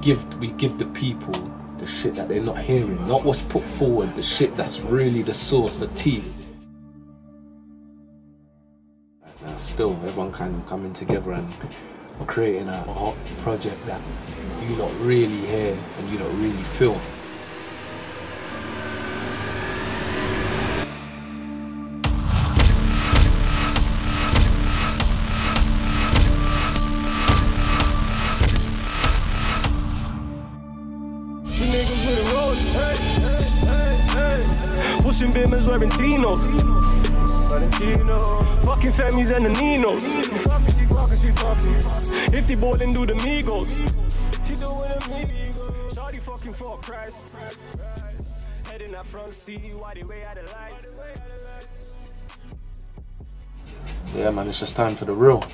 give we give the people the shit that they're not hearing, not what's put forward, the shit that's really the source, the tea. Still, everyone kind of coming together and creating a art project that you not really hear and you don't really feel. Niggas with a road. Pushing Bimmers wearing Tinos. Valentino. Fucking Femmies and the Ninos. She fucking, she fucking, she fucking. If they ballin', do the Migos. She doing amigos. Shorty fucking for price. Head in that front seat, why they way out the lights. Yeah, man, it's just time for the real.